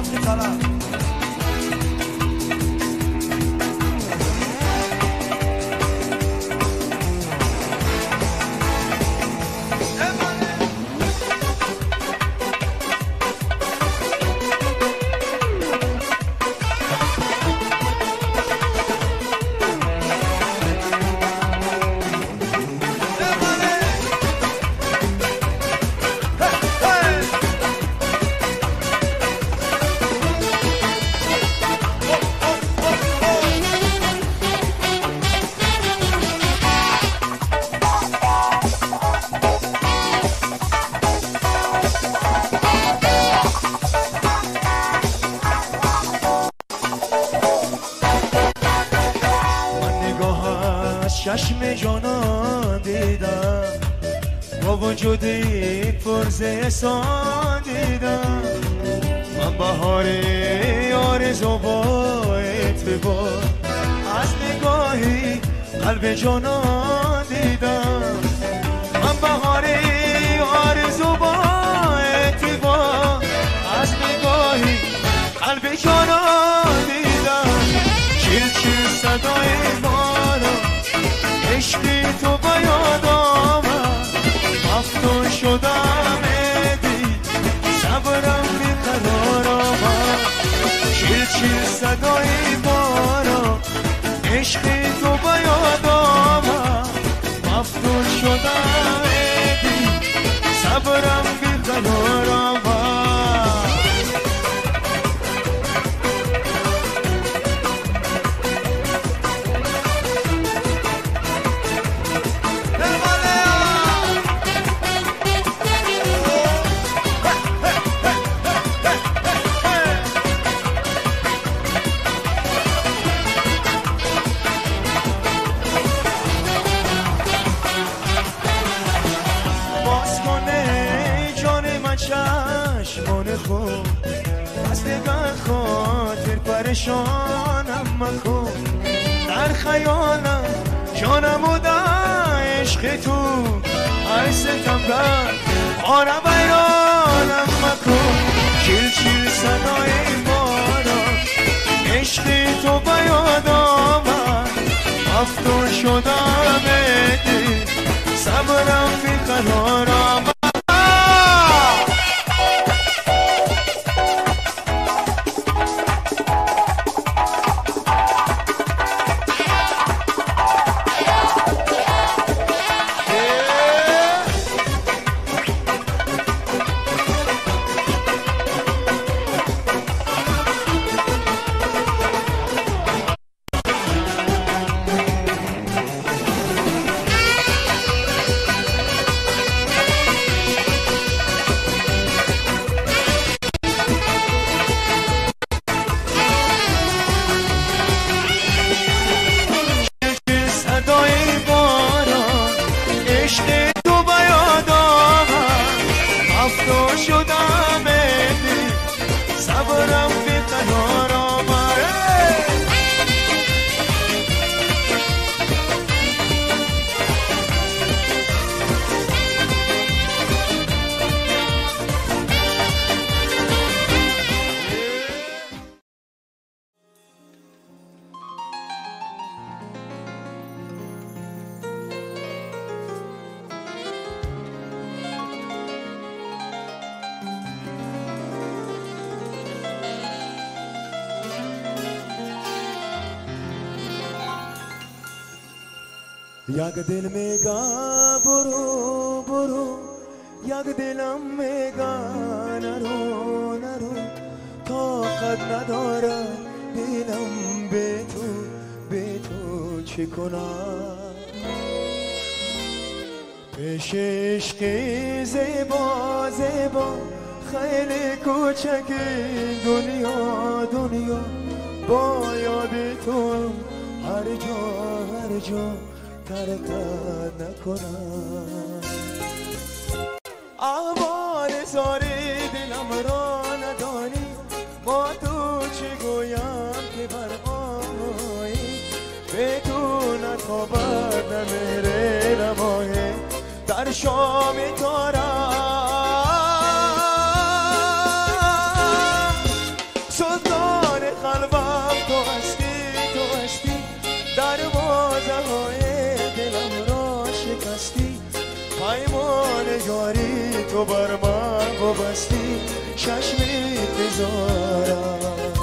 off the color. آره بیانم مکن چیل چیل صدای بارا عشق تو بیاد آمد مفتون شدم صبرم بی قرار یک دل میگا برو برو یک دلم میگا نرو نرو طاقت نداره دلم به تو به تو چه کنم پیش عشق زیبا زیبا خیلی کوچک دنیا دنیا با یاد تو هر جا هر جا ترکت نکنم. احوال زاری دلم را ندانی. با تو چه گویم که برمایی به تو نخوابد نمیره نمایه در شام تو بر من وابستی چشمی بذارم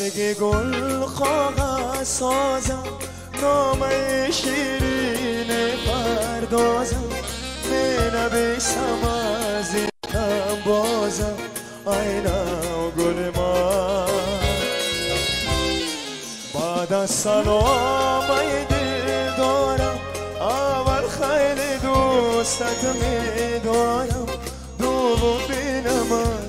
برگ گل خواهد سازم. نامه شیرین پردازم. می نبیسم از کم بازم. اینا گل من بعد از سلام ای دل دارم اول خیلی دوستت می دارم دو بینم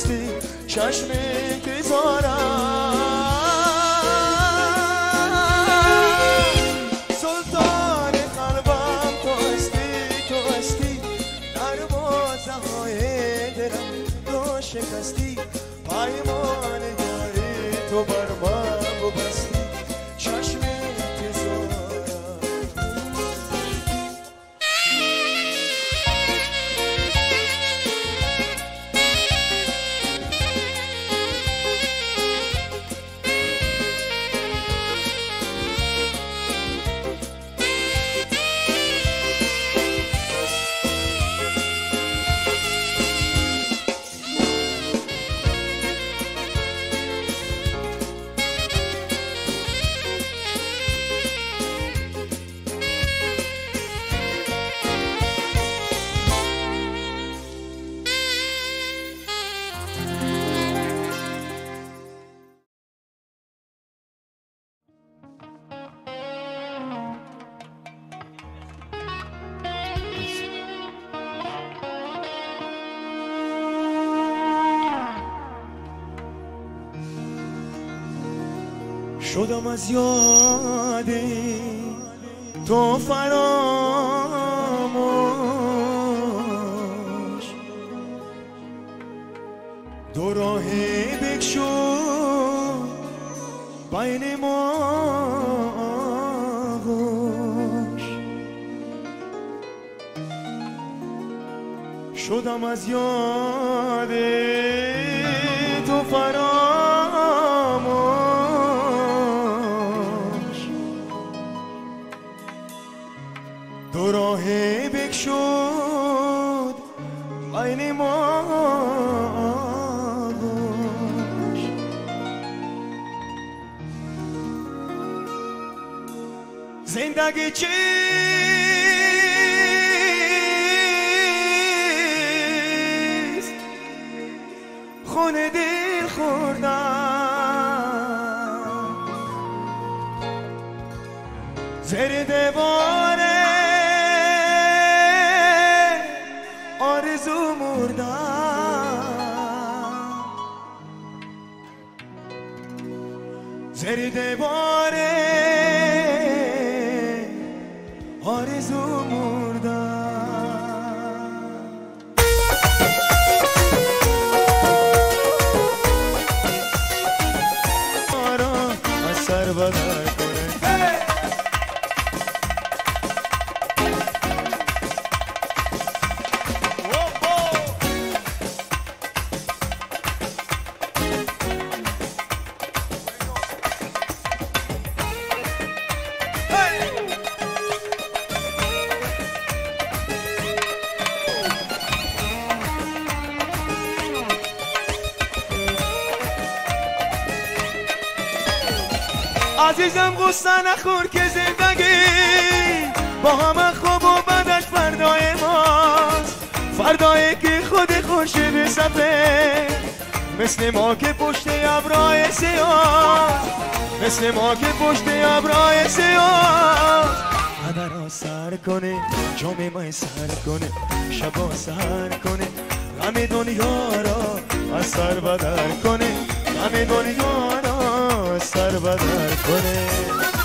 وابستی چشم انتظارم شدم از یادی تو فراموش. دو راهی بکشون بین ما آغوش. شدم از یاد تو فراموش. زندگی چیست؟ خونه دل خوردم. زیر دیواره آرزو مردم. زیر دیواره عزیزم غصه نخور که زندگی با همه خوب و بدش فردای ماست. فردایی که خود خوش سفه مثل ما که پشت ابرای سیاه. مثل ما که پشت ابرای سیاه. قدر سر کنه جام مای سر کنه. شبا سر کنه. غم دنیا را از سر بدر کنه. غم دنیا را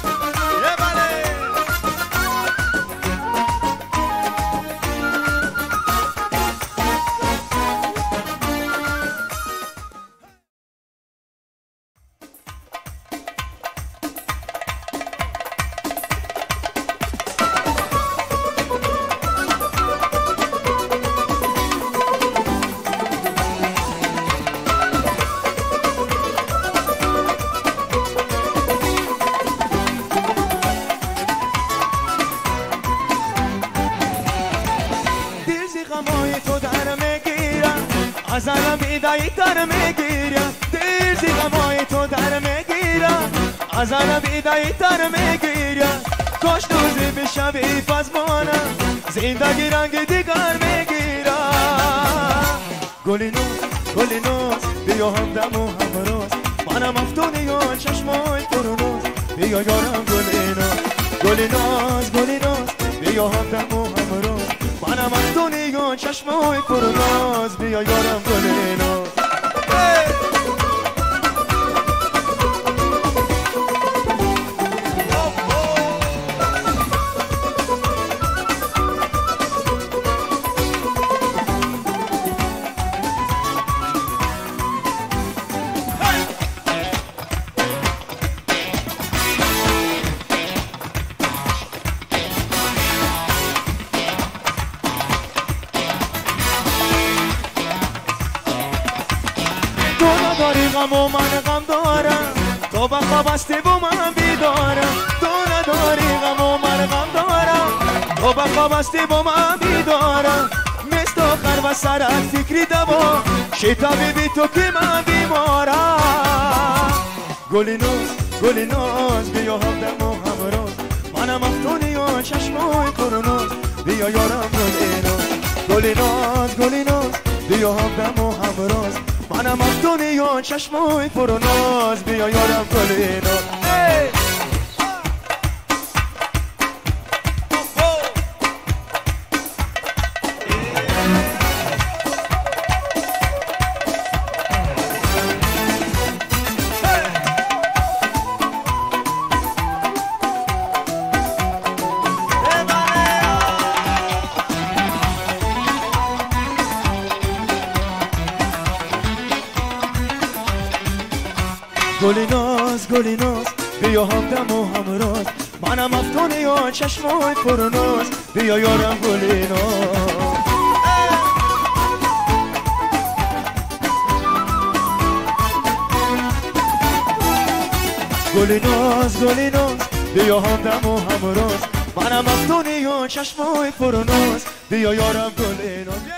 بیا یارم گلی نوز گلی ناز گلی ناز. بیا همدم و همراز منم از دنیا چشمای پر ناز. بیا یارم گل ناز هستی با من بیدارم. مثل آخر و سر فکری دوا. شیطا بی تو که من بیمارم. گلی نوز گلی نوز بیا همدم و همراز منم افتونی و چشمای کرونوز بیا یارم گلی نوز گلی نوز گلی نوز بیا همدم و همراز منم از دنیا چشمای پر ناز بیا یارم گلی گلی ناز بیا همدم و همراز منم افتونه یا چشمای پر ناز. بیا یارم گلی ناز گلی ناز گلی ناز بیا همدم و همراز منم افتونه یا چشمای پر ناز. بیا یارم گلی ناز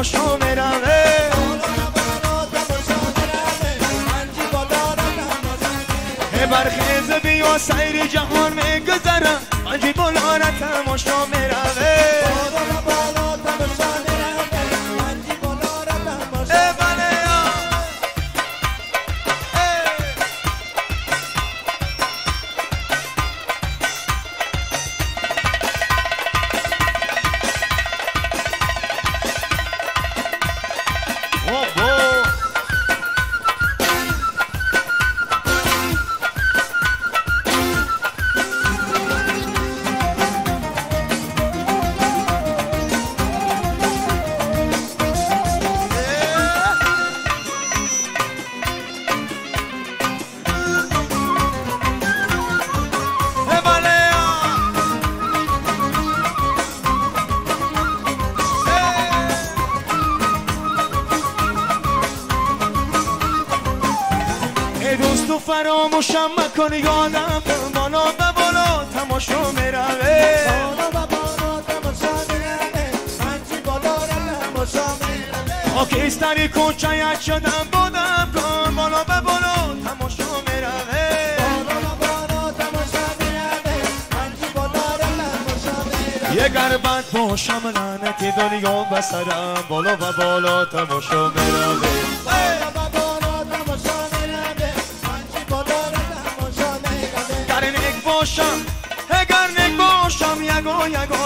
تماشا می‌روه برخیز بیا سیر جهان میگذرم عجیب و را تماشا می‌روه تماشا لعنتی دنیا بسرم بالا و بالا تماشا بروه در نگ باشم اگر نگ باشم یگو یگو.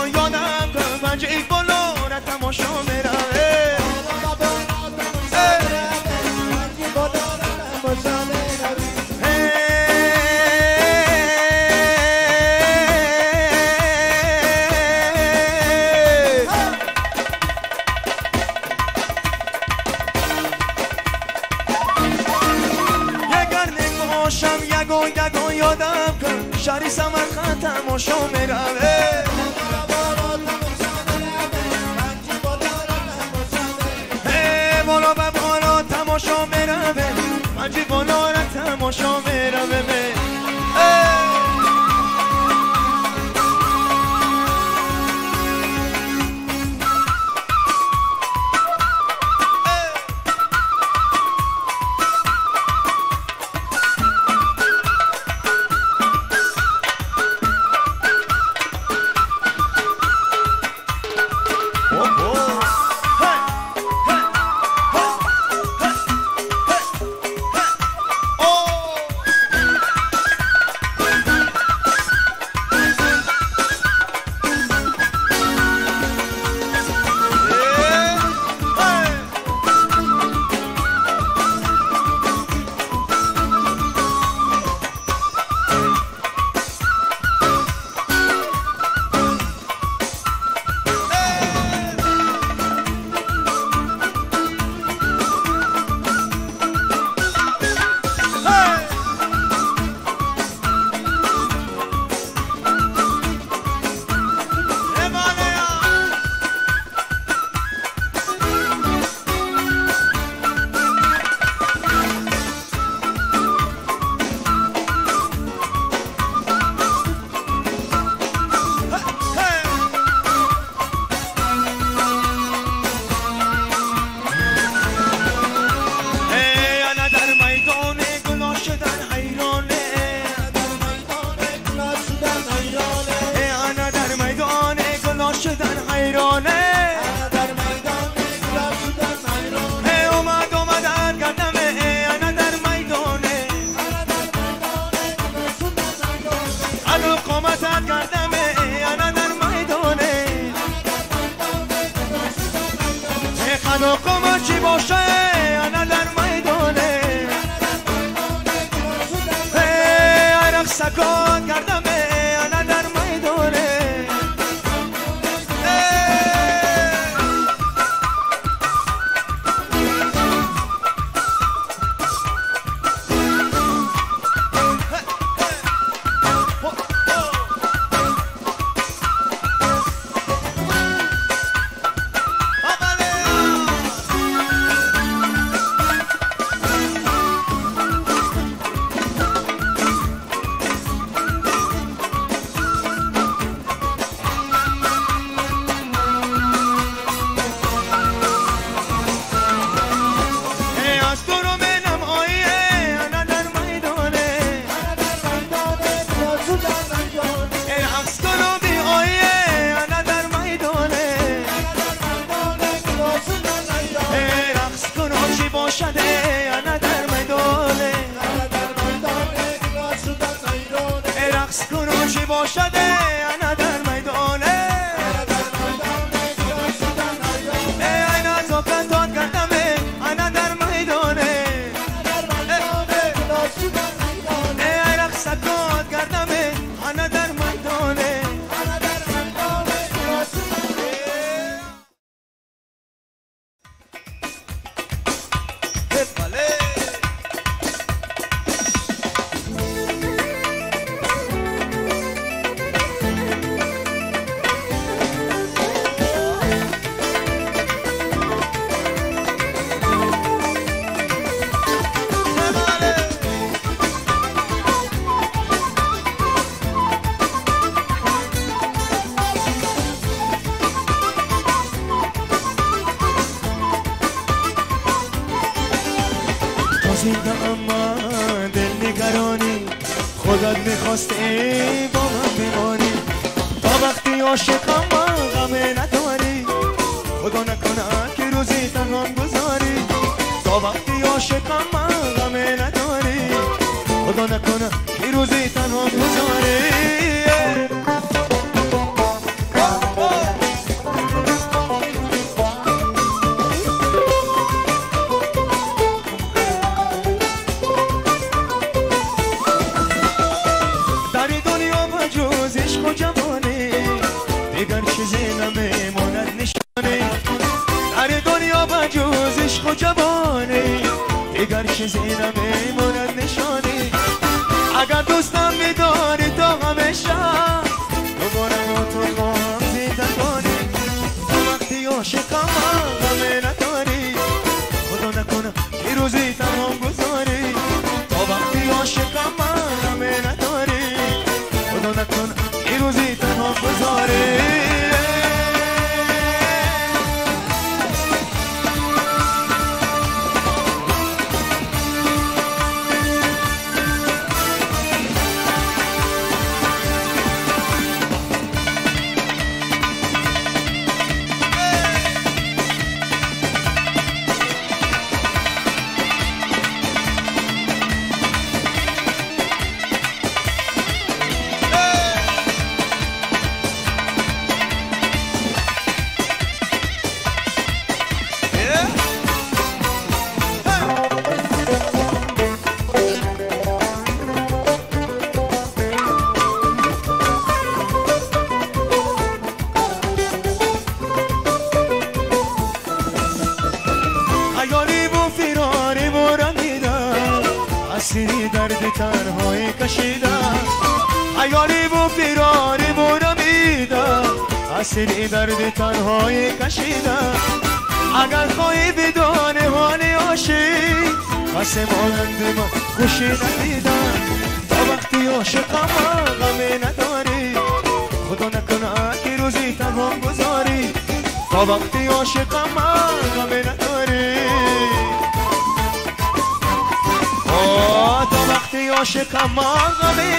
ما غمی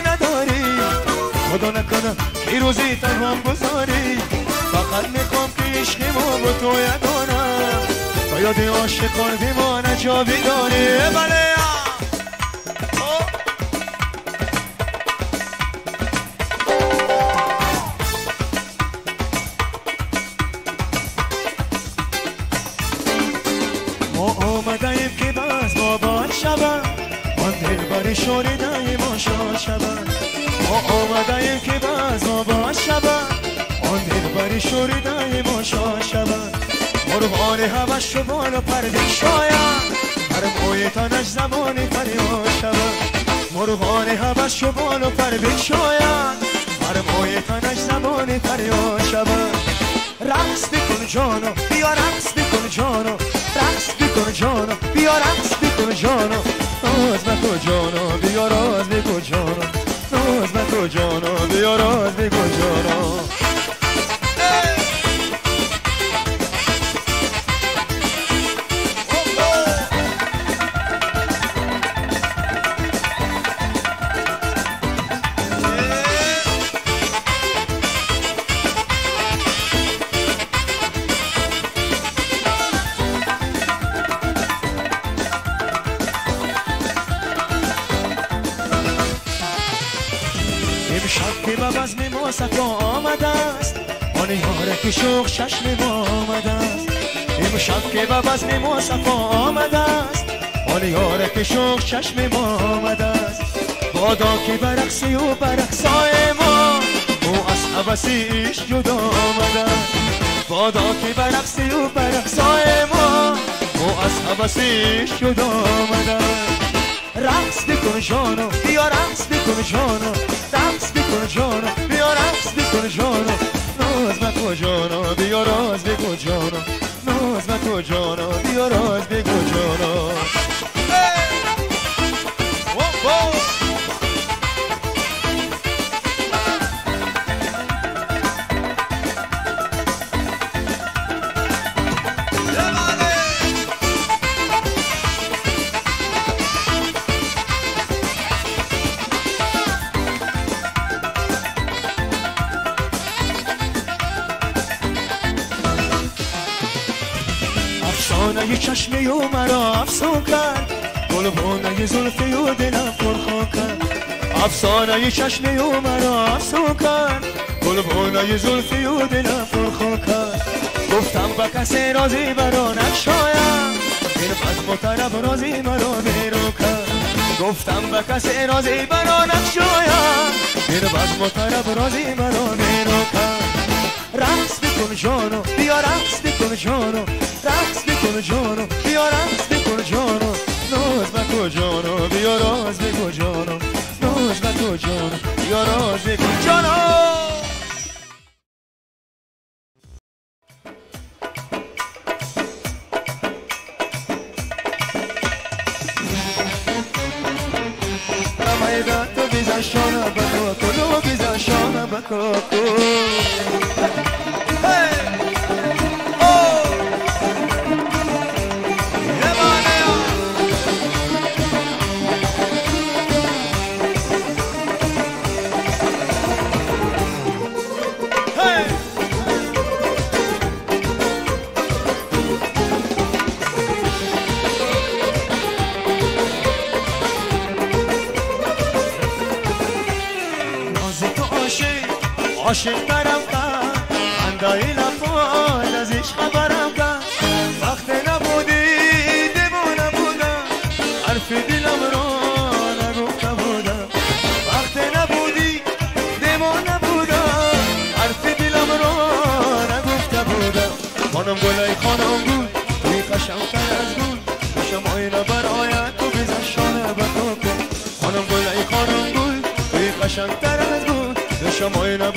خدا نکنه که روزی تنهام بزاری، فقط می‌خوام که عشق ما با تو یگانم. تا یاد عاشقان بیمانه جا بیداری بله. شود. ما آمده که باز ما باز شود. آن باری شوریده ما شاد شود. مرغان همش شو بالا پرده شاید. هر موی تنش زمانی فریاد شود. مرغان همش شو بالا پرده شاید. هر موی تنش زمانی فریاد شود. رقص بکن جانو بیا رقص بکن جانو. رقص بکن جانو بیا رقص بکن جانو. ناز نکن جانو بیا راز بکن جانو ناز نکن جانو بیا راز بکن جانو شوق چشم ما آمده است امشب که به بزم ما صفا آمده است آن یاره که شوق چشم ما آمده است بادا که برقصی و برقصای ما او از عبسیش جدا آمده است بادا که برقصی و برقصای ما او از عبسیش جدا آمده است رقص بکن جانو بیا رقص بکن جانو رقص بکن جانو بیا رقص بکن جانو مکن جانو بیا راز بگو جانو ناز مکن جانو بیا راز بگو جانو افسانه چشمه و مرا افسون کرد. گلبانه زلفی و دلم پرخون کرد. افسانه چشمه و مرا افسون کرد. گلبانه زلفی و دلم پرخون کرد. گفتم با کسی رازی برا نشایم این و طرب رازی مرا بیرون کرد. گفتم با کسی رازی برا نشایم این و طرب رازی مرا بیرون کرد. رقص بکن جانو بیا رقص بکن جانو. رقص بکن جانو بیا رقص بکن جانو. ناز بکن جانو بیا راز بگو جانو. ناز بکن جانو بیا راز بگو جانو. Ramaidan خانم گلای خانم گل توی قشنگتر از گل شما اینو برایت تو بزن شانه بکن خانم گلای خانم گل توی قشنگتر از گل شما اینو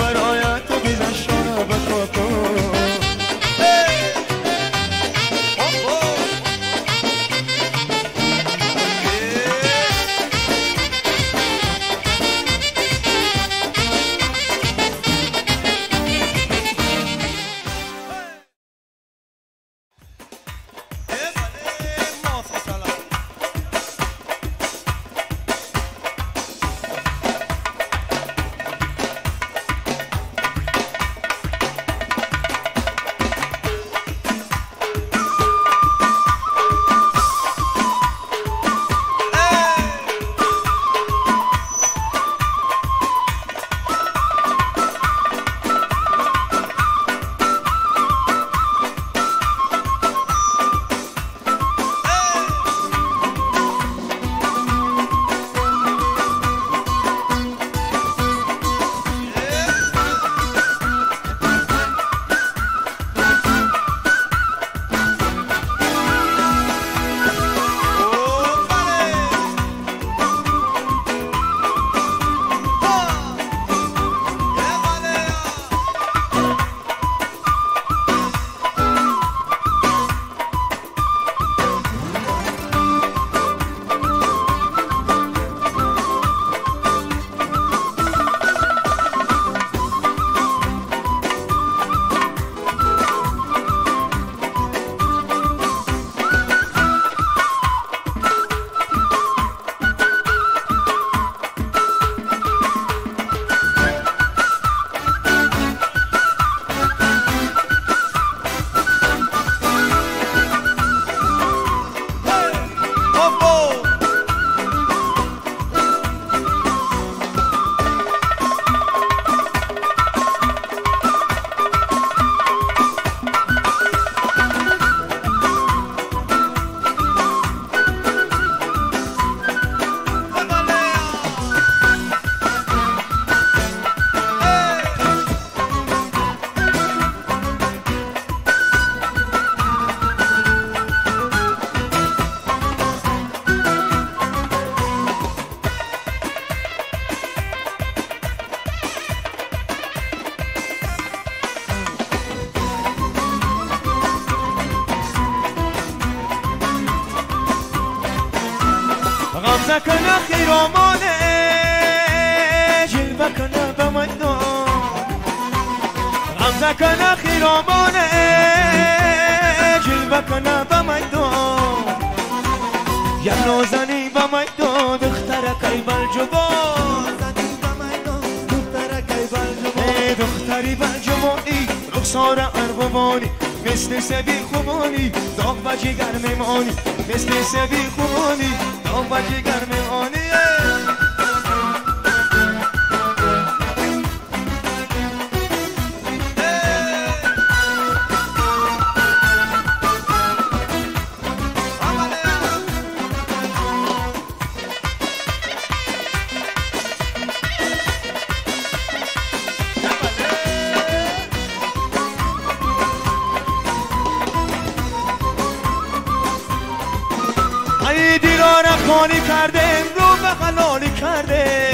es mi یا رفانی کرده رو به حلالی کرده.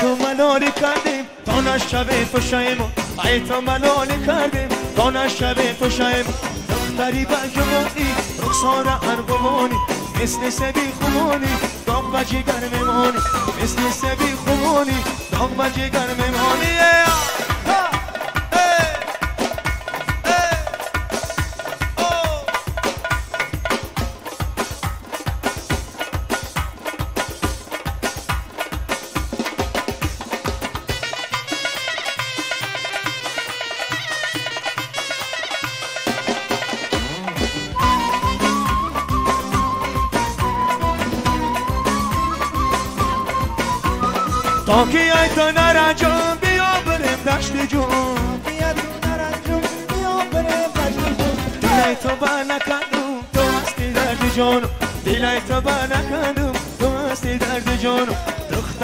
تو ملالی کردیم تا نشبه تو شایم ای تو ملالی کردیم تا نشبه تو شایم دختری برگمانی رخصار ارگمانی مثل سبی خوانی داغ و جگر ممانی مثل سبی خوانی داغ و جگر ممانی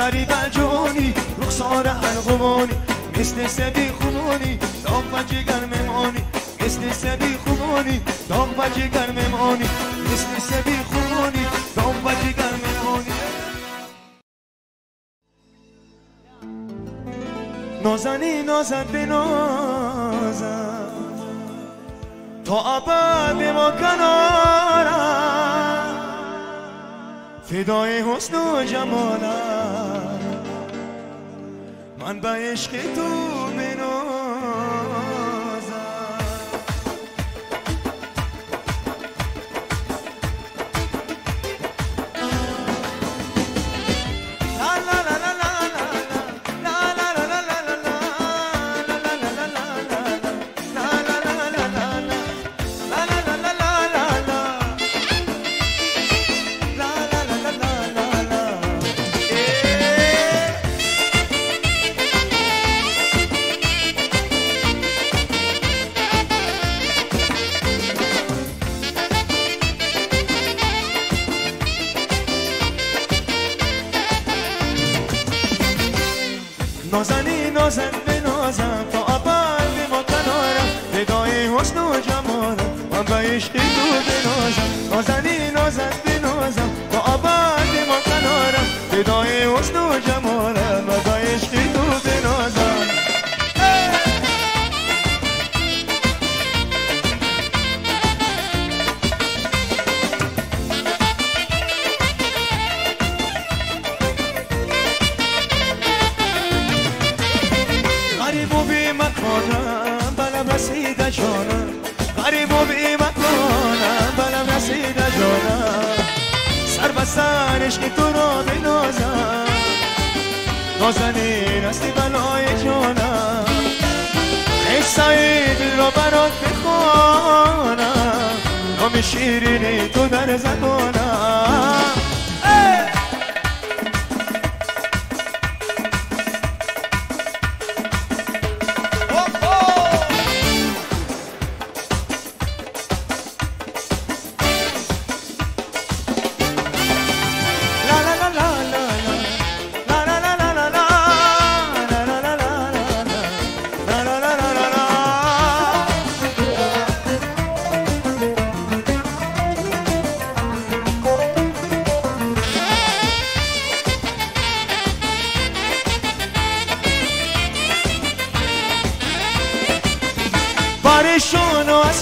غریب جانی هر غمانی مثل سبی خمانی داغ و جگر ممانی مثل سبی خمانی داغ و جگر ممانی مثل سبی خمانی داغ و جگر ممانی نازنی نازد به نازد تا ابد ما کنارم. فدای حسن و جمالم. من به عشق تو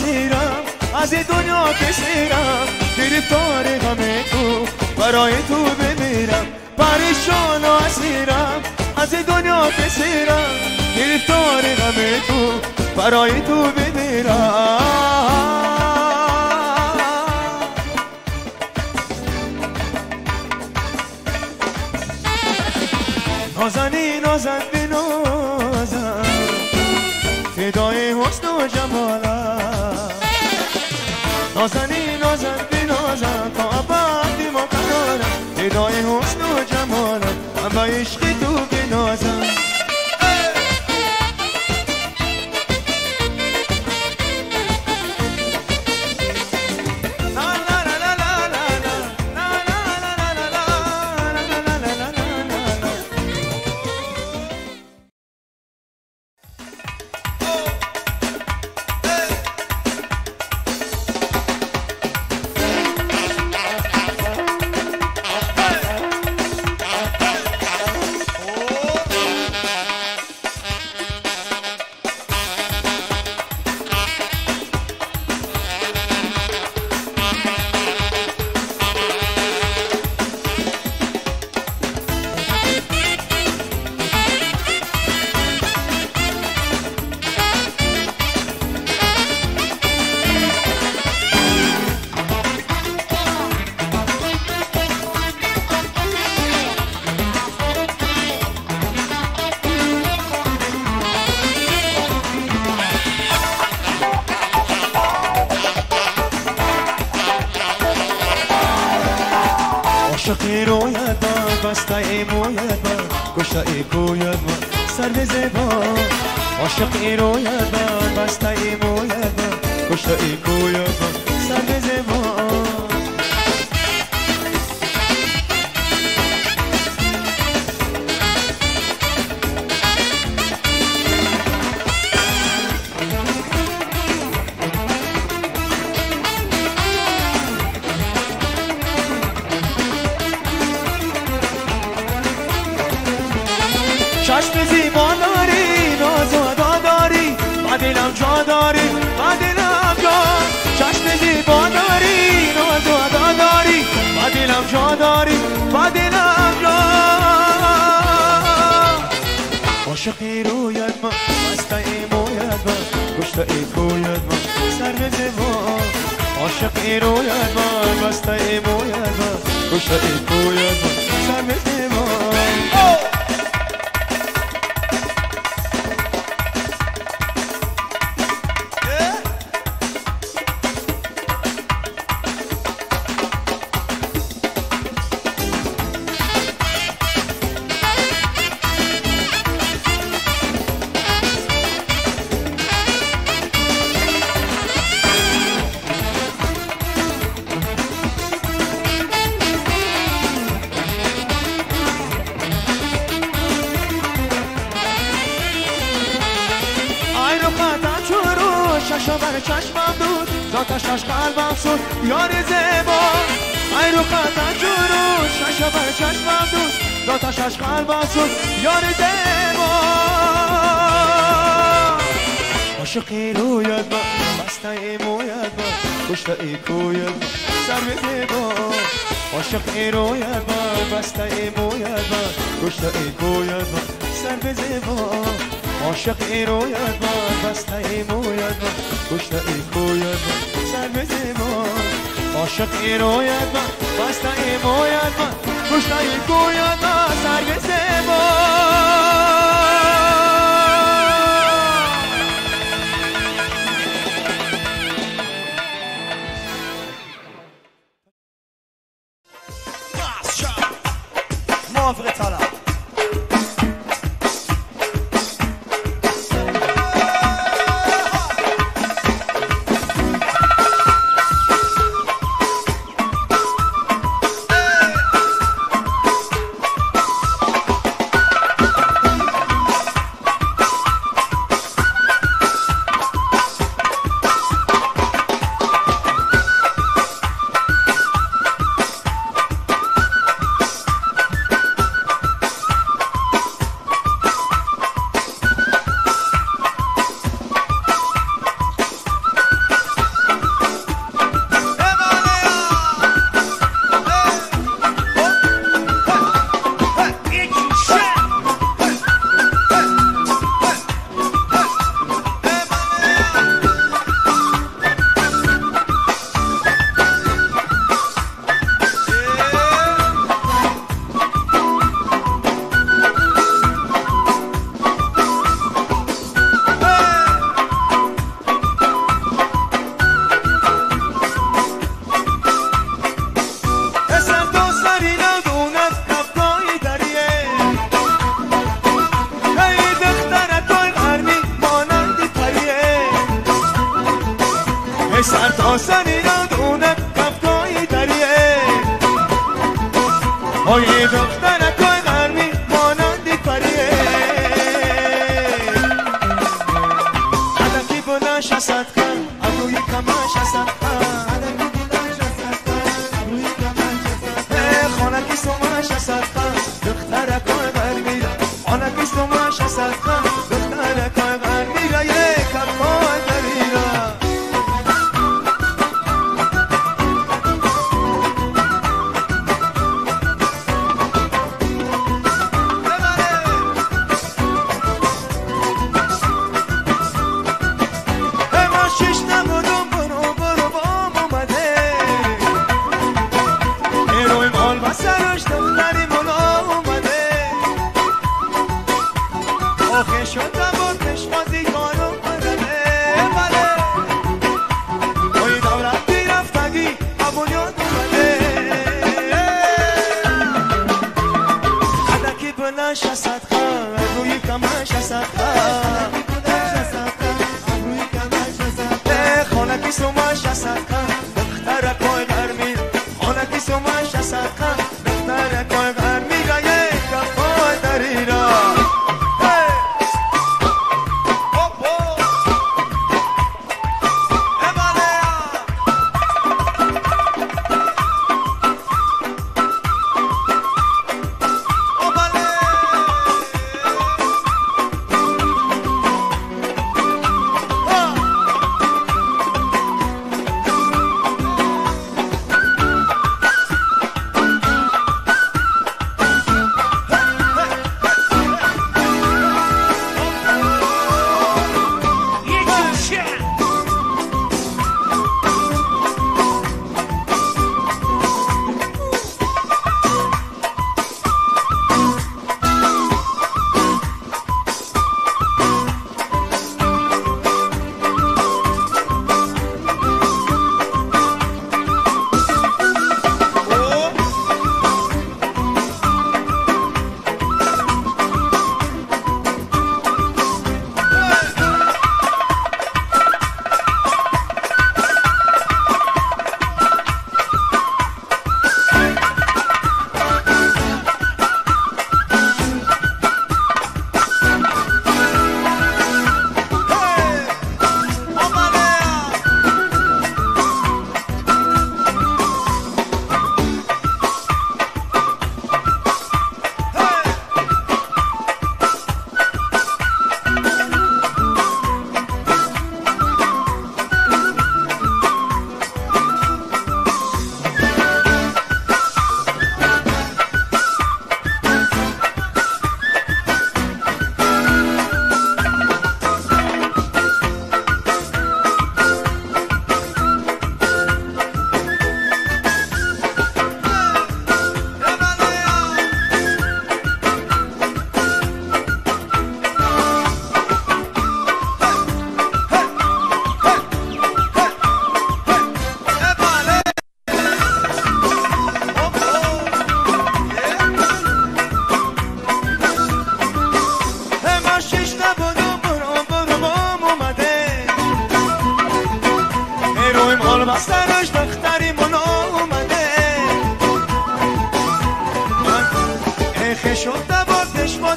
می‌گیرم از این دنیا بشیرم گرفتار همه تو برای تو بمیرم. پریشان و اسیرم از این دنیا بشیرم گرفتار همه تو برای تو بمیرم. نازنی عاشقی رویت با بسته ای مویت با گشته ای کویت با سر به زبا عاشقی رویت با بسته ای مویت با گشته ای کویت با سر به دلم جا داری و دلم جا. چشم زیبا داری نازادا داری. و دلم جا داری و دلم جا. عاشقی رویت ما مسته ای ما گشته ای کویت ما سر به زبا عاشقی رویت ما مسته ای ما گشته ای کویت ما سر به زبا عاشقی رویت با بسته مویت با کشته ای کویت با سر زیبا. عاشقی رویت با بسته مویت با کشته ای کویت با سر زیبا. عاشق ای رویت با بسته مویت با کشته ای کویت با سر زیبا. عاشق ای رویت با بسته مویت با کشته ای کویت با سر زیبا.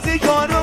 melhor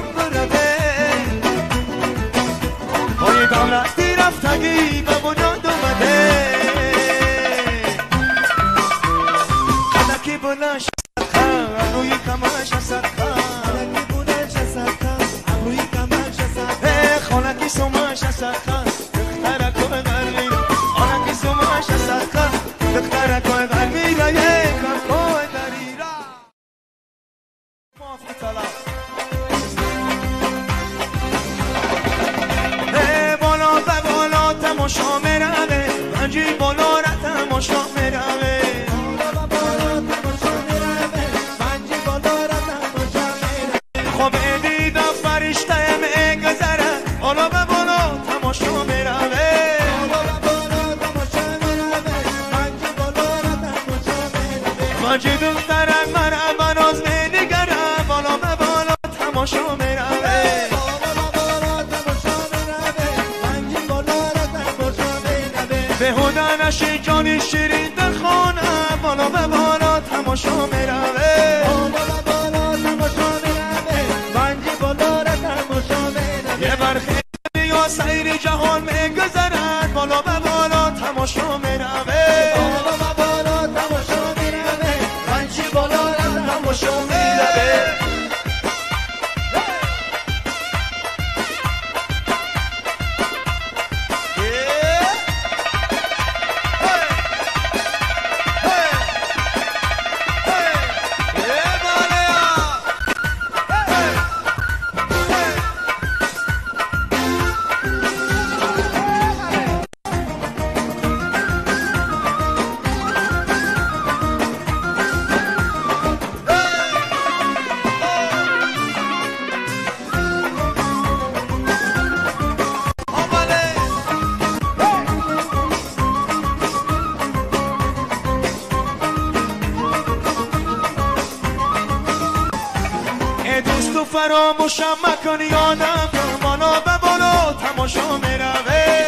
خوشم مکنی آدم مانا به بالا تماشا می‌روه.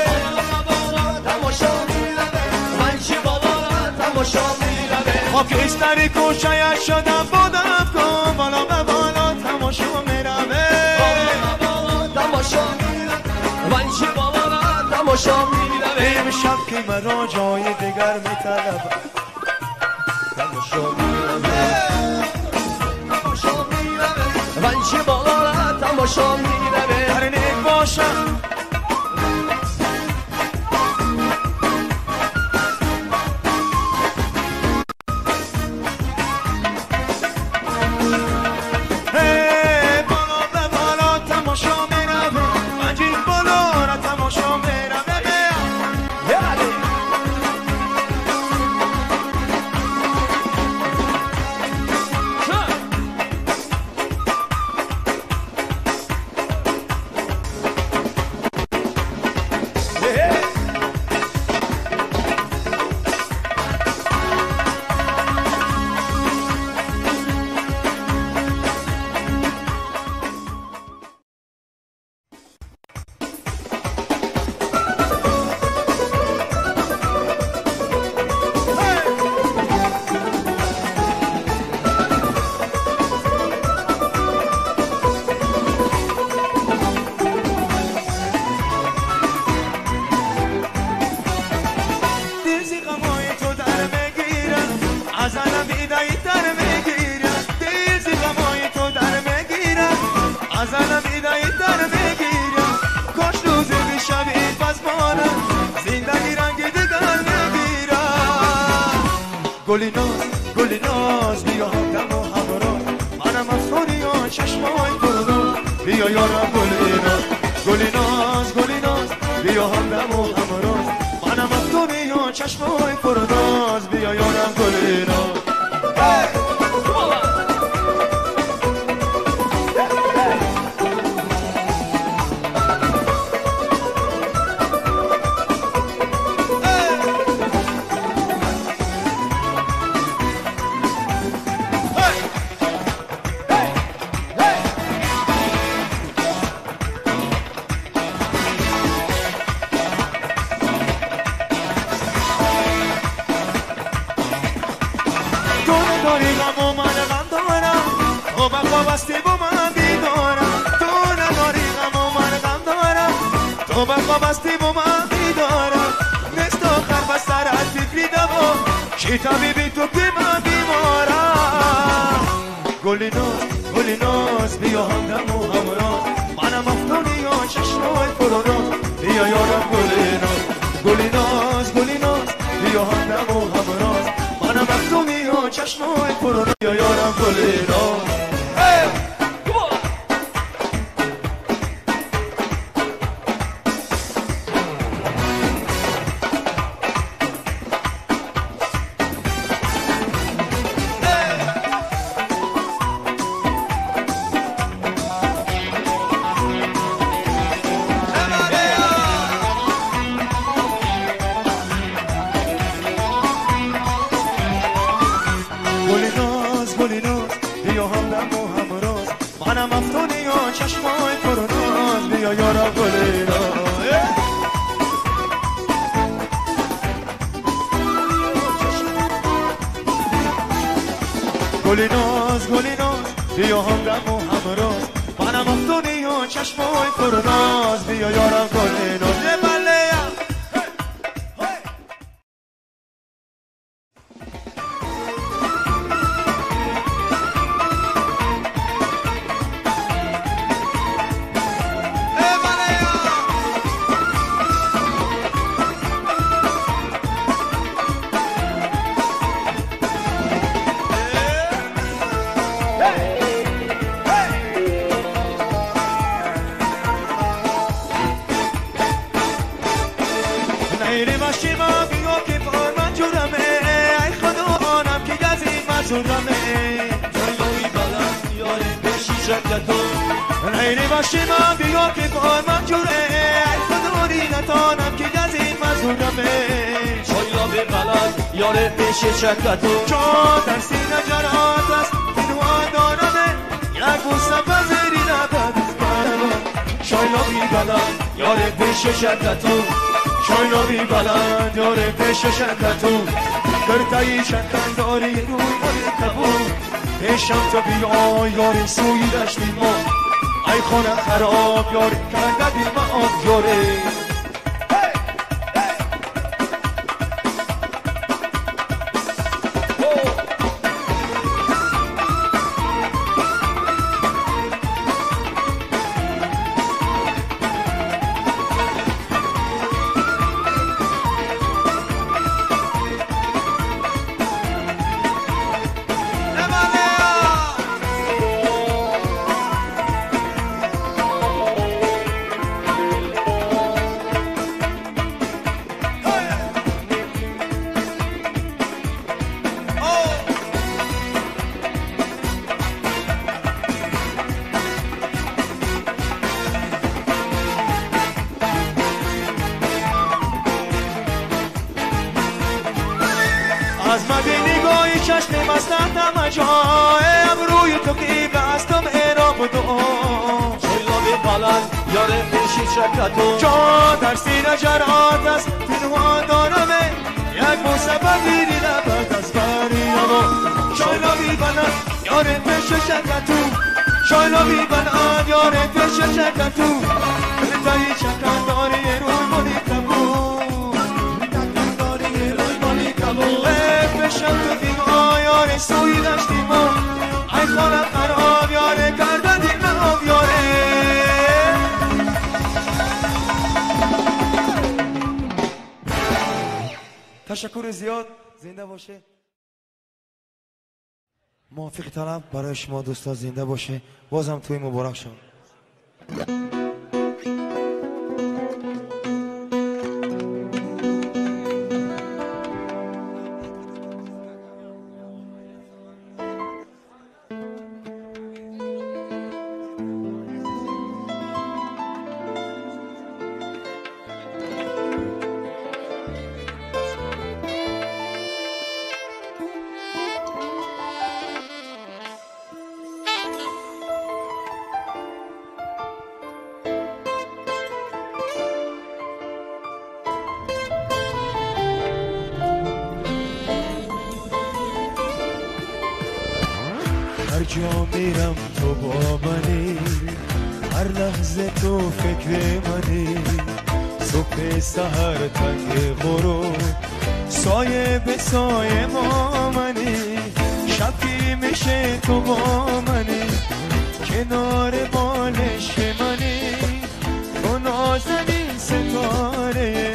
خاکش در کوچه شدم بودم کن بالا به بالا تماشا می‌روه. من بابا تماشا می‌روه؟ امشب که مرا جای دیگر میطلب تماشا می‌روه. باشم دیدم هر نه باشم. بیا یارم گلی ایناست گلی ناز، گلی ایناست بیا همدم و همراز. منم از دنیا چشمای پرداز بیا یارم گلی ایناست یاری رو کبود پیشم تا بیا یاری سوی دشتی ما ای خانه خراب یاری کرده بی آب یاری. شما دوستان زنده باشه. بازم توی مبارک شما. ز تو فکر منی صبح سهر تک غروب. سایه به سایه ما منی شبی میشه تو با منی. کنار بالش منی تو نازنین ستاره.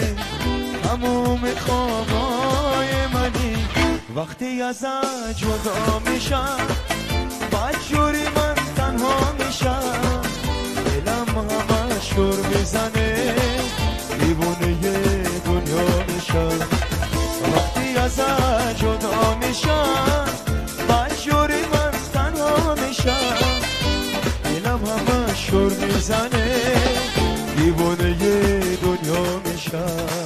تموم خوابای منی. وقتی از جدا میشم بدجوری من تنها میشم. همش دور می‌زنه دیوونه دنیا میشم وقتی از جدا میشم مجبوری من تنها میشم دلم همش دور می‌زنه دیوونه دنیا میشم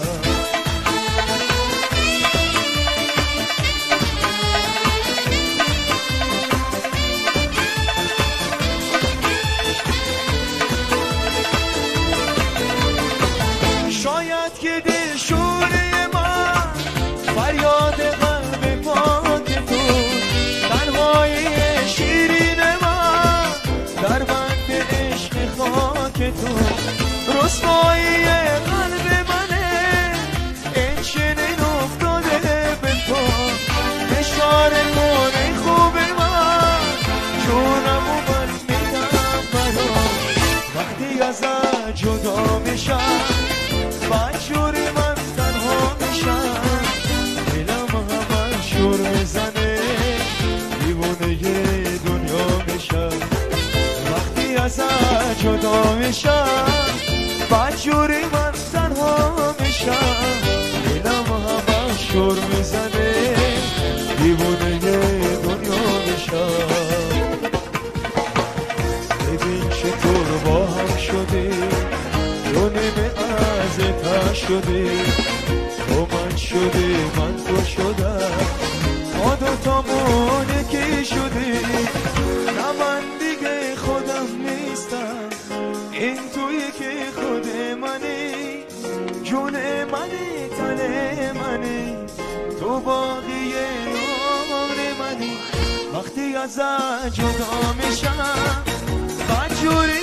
که تو رسوایی قلب منه. این چنین افتاده به تو. نشاره کنه خوب من. جونم و من میدم برا. وقتی ازت جدا میشم. جدا میشم بدجوری من تنها میشم. دلم همه شور می‌زنه دیوونه دنیا میشم. ببین چطور با هم شده دو نیمه از تا شده. تو من شده من تو شدم. ما دوتامون یکی شده. جون منی تن منی. تو باقی عمر منی. وقتی از جدا میشم بدجوری